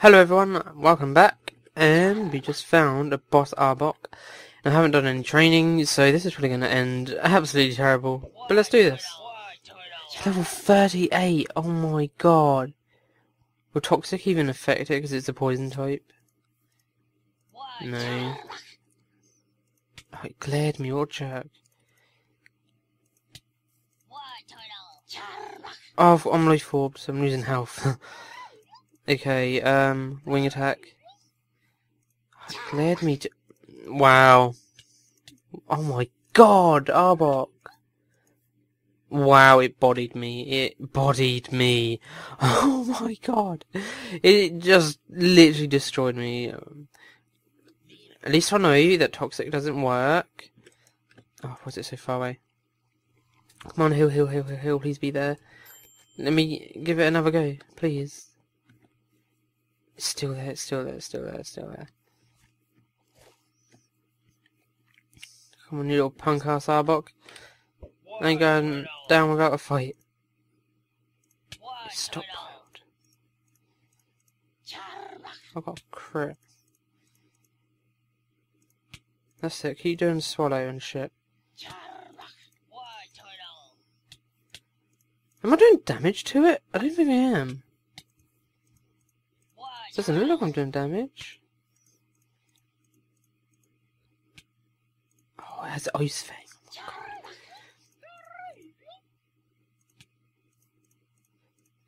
Hello everyone, welcome back, and we just found a boss Arbok. I haven't done any training, so this is probably going to end absolutely terrible. But let's do this. It's level 38, oh my god. Will Toxic even affect it because it's a poison type? No. Oh, it glared me, what jerk. Oh, I'm low Forbes, so I'm losing health. okay, um, wing attack. Oh, it glared me to... Wow. Oh my god, Arbok. Wow, it bodied me. It bodied me. Oh my god. It just literally destroyed me. At least I know that toxic doesn't work. Oh, was it so far away? Come on, heal, heal, heal, heal, heal, please be there. Let me give it another go, please. It's still there, it's still there, it's still there, it's still there. Come on, you little punk ass Arbok. I ain't going down without a fight. Stop. I got crit. That's it, keep doing swallow and shit. Am I doing damage to it? I don't think I am. Doesn't look like I'm doing damage. Oh, it has ice fang.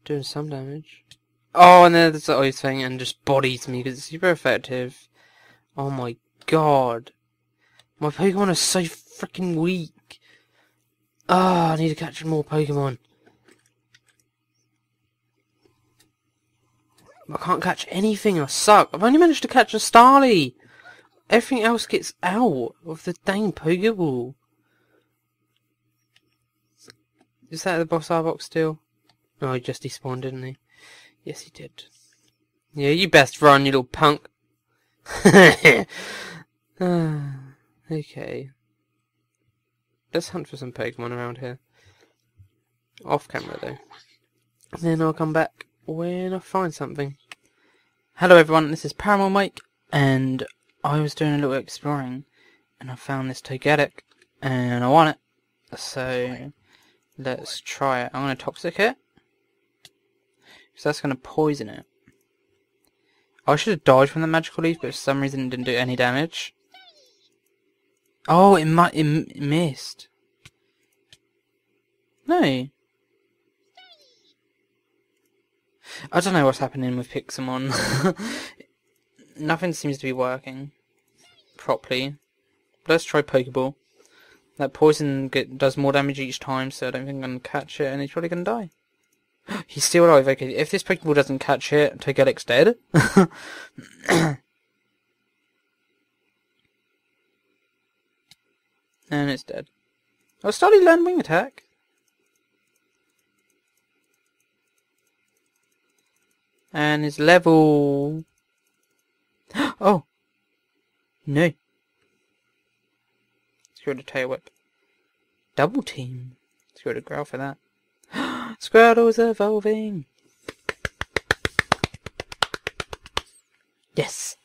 Doing some damage. Oh, and then there's the ice thing and just bodies me because it's super effective. Oh my god. My Pokemon are so freaking weak. Ah, oh, I need to catch more Pokemon. I can't catch anything, I suck. I've only managed to catch a Starly. Everything else gets out of the dang Pokeball. Is that the boss Arbok still? Oh, he just despawned, didn't he? Yes, he did. Yeah, you best run, you little punk. Ah, okay. Let's hunt for some Pokemon around here. Off camera, though. Then I'll come back when I find something. Hello everyone, this is Paramore Mike, and I was doing a little exploring, and I found this Togetic, and I want it. So, let's try it. I'm going to Toxic it. Because that's going to poison it. I should have dodged from the magical leaf, but for some reason it didn't do any damage. Oh, it might it missed. No. I don't know what's happening with Pixelmon. Nothing seems to be working properly. Let's try Pokeball. That poison get, does more damage each time, so I don't think I'm going to catch it, and he's probably going to die. He's still alive. Okay, if this Pokeball doesn't catch it, Togetic's dead. and it's dead. I started learn Wing Attack. And his level... oh! No. Let's Tail Whip. Double Team. Let's Growl for that. Squirtle's evolving. Yes.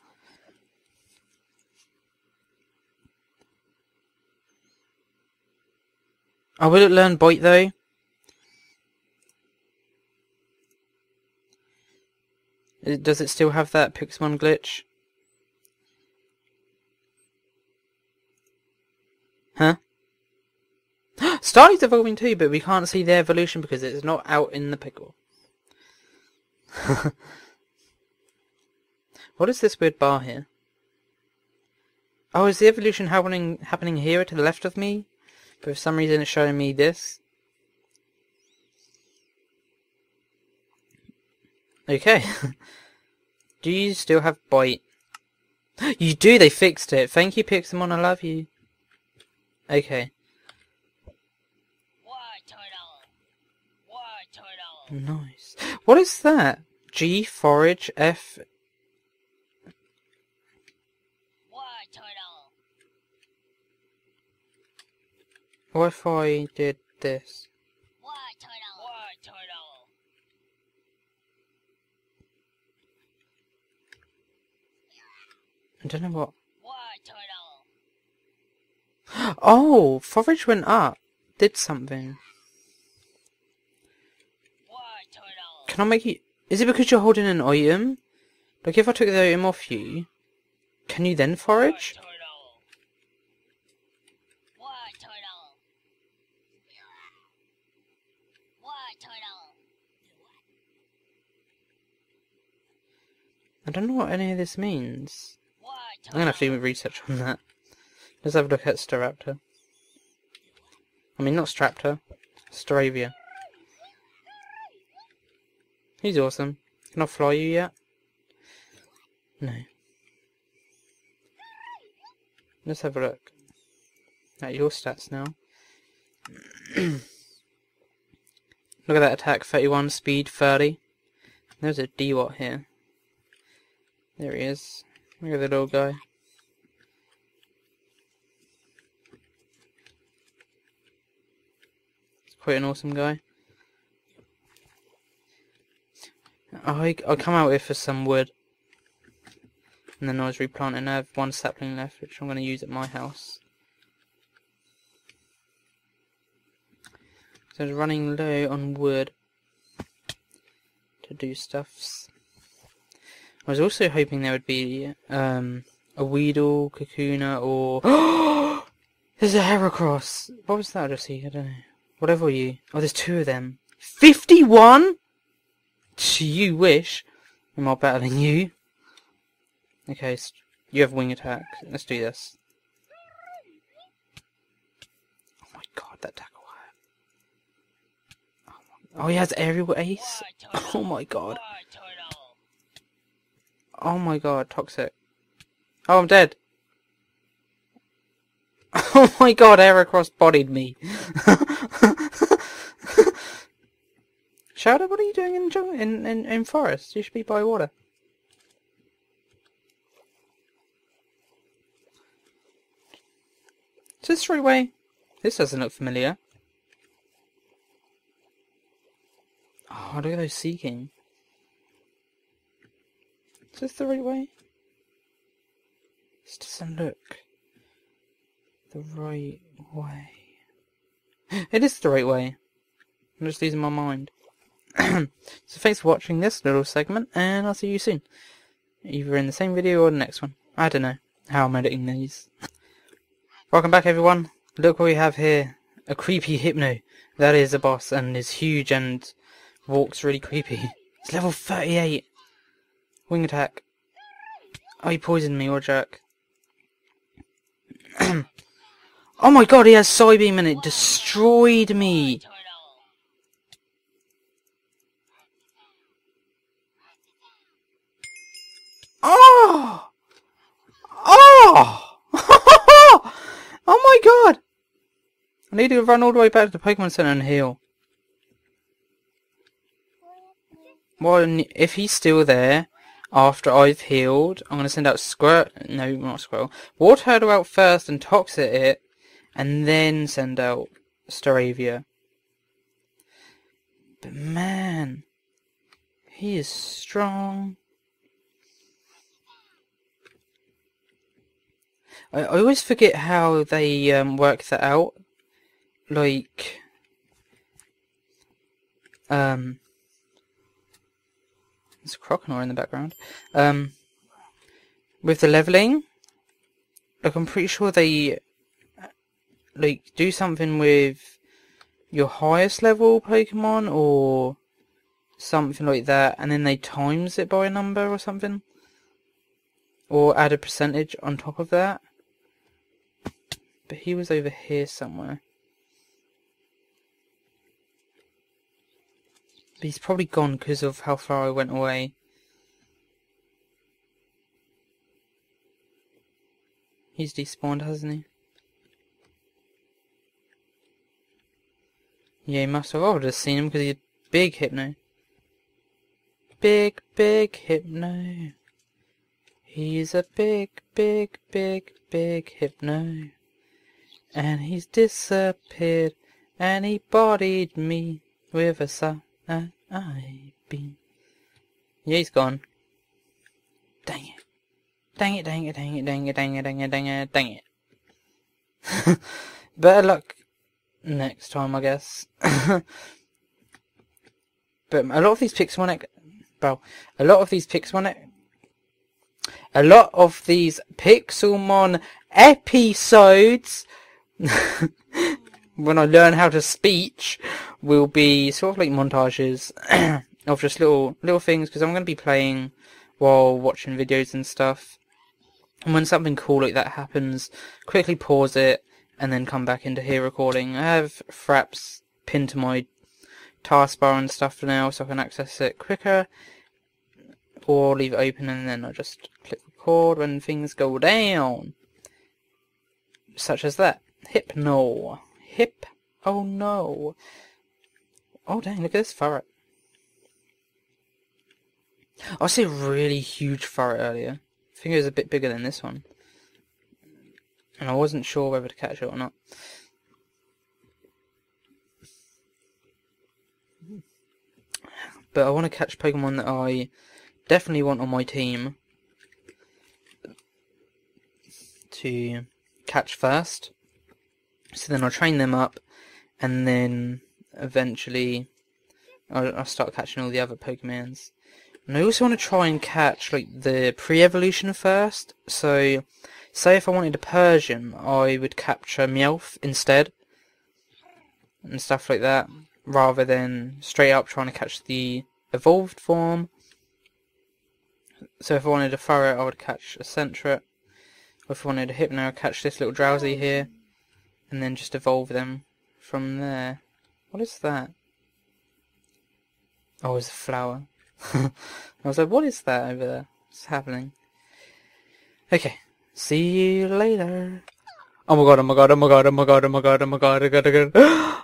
I will it learn Bite though? Does it still have that Pixelmon glitch? Huh? Starly's evolving too, but we can't see the evolution because it's not out in the pickle. what is this weird bar here? Oh, is the evolution happening happening here to the left of me? But for some reason it's showing me this. Okay. do you still have bite? You do, they fixed it. Thank you, Pixelmon, I love you. Okay. Nice. What is that? G forage F. What if I did this? I don't know what. Oh, forage went up. Did something. Can I make you... Is it because you're holding an item? Like, if I took the item off you, can you then forage? turtle? Why, turtle? Why, turtle? I don't know what any of this means. I'm gonna have to do research on that. Let's have a look at Staraptor. I mean, not Straptor. Staravia. He's awesome. Can I fly you yet? No. Let's have a look at your stats now. look at that attack, 31, speed 30. There's a Dewott here. There he is. Look at that little guy. He's quite an awesome guy. Oh, I I come out here for some wood, and then I was replanting. I have one sapling left, which I'm going to use at my house. So I was running low on wood to do stuffs. I was also hoping there would be um, a Weedle, Kakuna, or there's a Heracross. What was that I just see? I don't know. Whatever you. Oh, there's two of them. Fifty-one. You wish. I'm more better than you. Okay, st- you have wing attack. Let's do this. Oh my god, that tackle hurt. Oh, my- oh, he has aerial ace. Oh my god. Oh my god, toxic. Oh, I'm dead. Oh my god, Heracross bodied me. Shadow, what are you doing in, jung- in, in, in forest? You should be by water. Is this right way? This doesn't look familiar. Oh, look at those seeking. Is this the right way? This doesn't look the right way. It is the right way. I'm just losing my mind. so thanks for watching this little segment, and I'll see you soon. Either in the same video or the next one. I don't know how I'm editing these. Welcome back everyone. Look what we have here. A creepy Hypno. That is a boss and is huge and walks really creepy. It's level 38. Wing attack. Oh, he poisoned me, or jerk. oh my god, he has Psybeam and it destroyed me. Oh! Oh! oh my god! I need to run all the way back to the Pokemon Center and heal. Well, if he's still there after I've healed, I'm going to send out Squirt. No, not Squirrel. Wartortle out first and Toxic it, and then send out Staravia. But man, he is strong. I, I always forget how they um, work that out. Like, um, there's a Croconaw in the background. Um, with the leveling, like I'm pretty sure they like do something with your highest level Pokemon or something like that, and then they times it by a number or something, or add a percentage on top of that. But he was over here somewhere. But he's probably gone because of how far I went away. He's despawned, hasn't he? Yeah, he must have. I would have seen him because he's a big hypno. Big, big hypno. He's a big, big, big, big hypno. And he's disappeared. And he bodied me with a side beam. Yeah, he's gone. Dang it. Dang it, dang it, dang it, dang it, dang it, dang it, dang it, dang it. Better luck next time, I guess. but a lot of these Pixelmon, well, a lot of these Pixelmon, a lot of these Pixelmon episodes, when I learn how to speech, will be sort of like montages of just little little things because I'm going to be playing while watching videos and stuff. And when something cool like that happens, quickly pause it and then come back into here recording. I have Fraps pinned to my taskbar and stuff for now so I can access it quicker. Or leave it open and then I just click record when things go down. Such as that. Hypno. Hip. Oh no. Oh dang, look at this Furret. I see a really huge Furret earlier. I think it was a bit bigger than this one. And I wasn't sure whether to catch it or not. But I want to catch Pokemon that I definitely want on my team to catch first. So then I'll train them up and then eventually I'll, I'll start catching all the other Pokemons. And I also want to try and catch like the pre-evolution first. So, say if I wanted a Persian, I would capture Meowth instead, and stuff like that, rather than straight up trying to catch the evolved form. So if I wanted a Furret, I would catch a Sentret. If I wanted a Hypno, I'd catch this little Drowzee here, and then just evolve them from there. What is that? Oh, it's a flower. I was like, what is that over there? What's happening? Okay. See you later. Oh my god, oh my god, oh my god, oh my god, oh my god, oh my god, oh my god, oh my god. Oh oh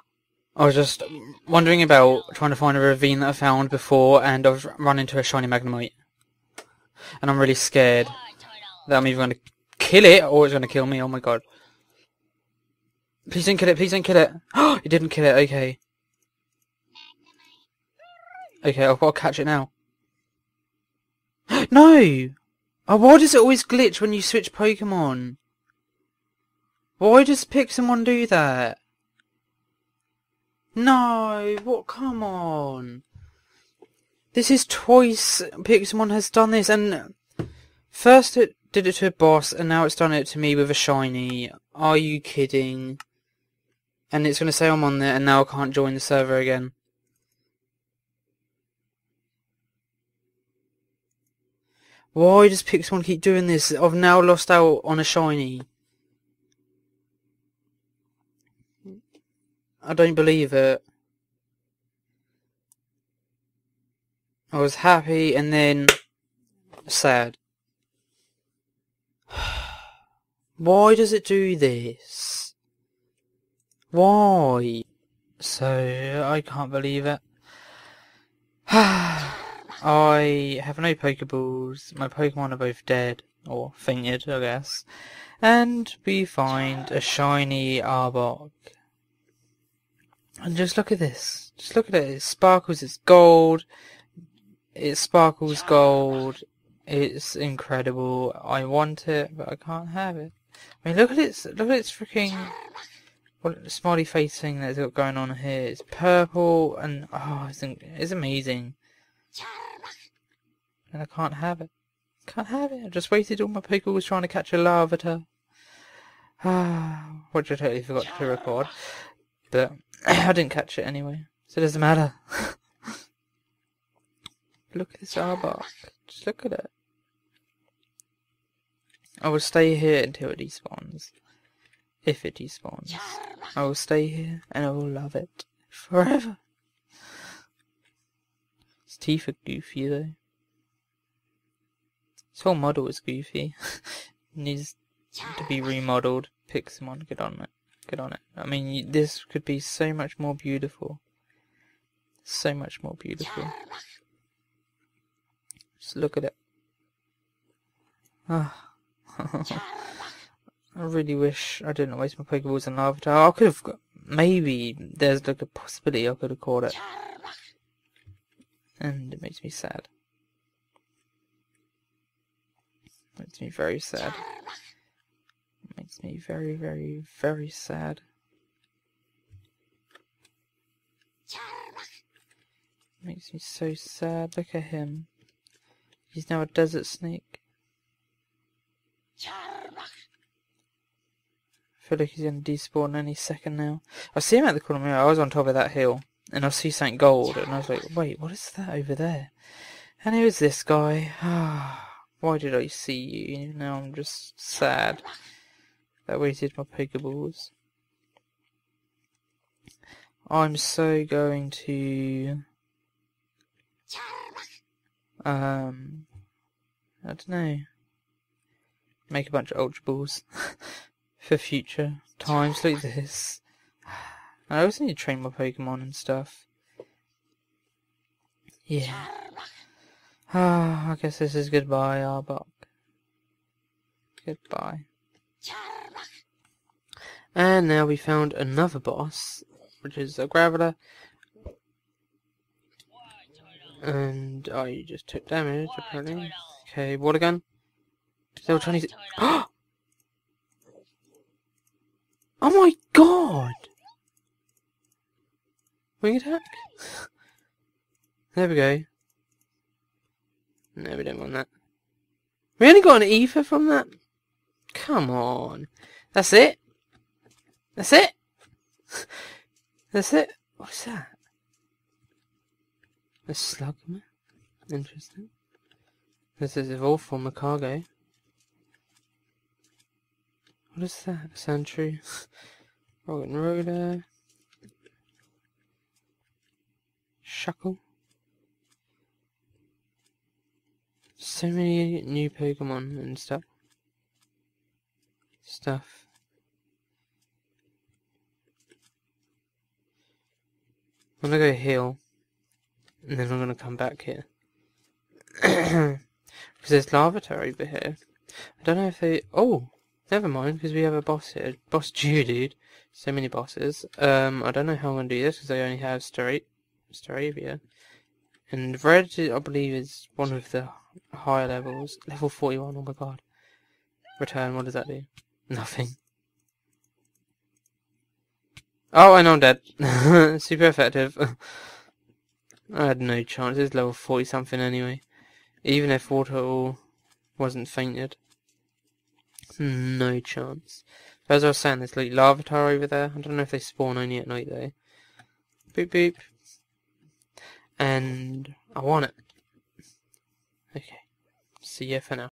I was just wondering about trying to find a ravine that I found before and I've run into a shiny Magnemite. And I'm really scared that I'm either going to kill it or it's going to kill me. Oh my god. Please don't kill it, please don't kill it. Oh, it didn't kill it, okay. Okay, I've got to catch it now. no! Oh, why does it always glitch when you switch Pokemon? Why does Pixelmon do that? No, what? Come on. This is twice Pixelmon has done this, and first it did it to a boss, and now it's done it to me with a shiny. Are you kidding? And it's going to say I'm on there, and now I can't join the server again. Why does Pixelmon keep doing this? I've now lost out on a shiny. I don't believe it. I was happy and then sad. Why does it do this? Why? So, I can't believe it. I have no Pokeballs. My Pokemon are both dead. Or fainted, I guess. And we find a shiny Arbok. And just look at this. Just look at it. It sparkles. It's gold. It sparkles gold. It's incredible. I want it, but I can't have it. I mean, look at its look at its freaking what smiley face thing that's got going on here. It's purple and oh, it's it's amazing. And I can't have it. Can't have it. I just wasted all my Pokeballs trying to catch a Larvitar. Ah, which I totally forgot to record. But I didn't catch it anyway, so it doesn't matter. look at this Arbok. Just look at it. I will stay here until it despawns. If it despawns. I will stay here and I will love it. Forever. His teeth are goofy though. His whole model is goofy. Needs to be remodeled. Pixelmon, get on it. Get on it. I mean, this could be so much more beautiful. So much more beautiful. Just look at it. Ah. I really wish I didn't waste my Pokeballs on Larvitar. I could have got, maybe there's like a possibility I could have caught it. And it makes me sad. Makes me very sad. Makes me very, very, very sad. Makes me so sad. Look at him. He's now a desert snake. I feel like he's going to despawn any second now. I see him at the corner mirror. I was on top of that hill, and I see something gold, and I was like, wait, what is that over there? And who is this guy. Why did I see you? Now I'm just sad. That wasted my Pokeballs. I'm so going to... Um... I don't know. Make a bunch of Ultra Balls. for future times like this. I also need to train my Pokemon and stuff. Yeah. Ah, I guess this is goodbye, Arbok. Goodbye. And now we found another boss, which is a Graveler. And I just took damage, apparently. Okay, water gun. Trying to... Oh my god! Wing attack? There we go. No, we don't want that. We only got an ether from that? Come on. That's it? That's it? That's it? What's that? A Slugma? Interesting. This is evolved from a cargo. What is that? Rock and Roller. Shuckle. So many new Pokemon and stuff. Stuff. I'm gonna go heal. And then I'm gonna come back here. Because there's Larvitar over here. I don't know if they... Oh! Never mind, because we have a boss here. Boss Geodude. So many bosses. Um, I don't know how I'm going to do this, because I only have Star Staravia. And Red, I believe, is one of the higher levels. Level 41, oh my god. Return, what does that do? Nothing. Oh, I know I'm dead. Super effective. I had no chance. It's level 40 something anyway. Even if Water wasn't fainted. No chance. As I was saying, there's like Larvitar over there. I don't know if they spawn only at night though. Boop boop. And I want it. Okay. See ya for now.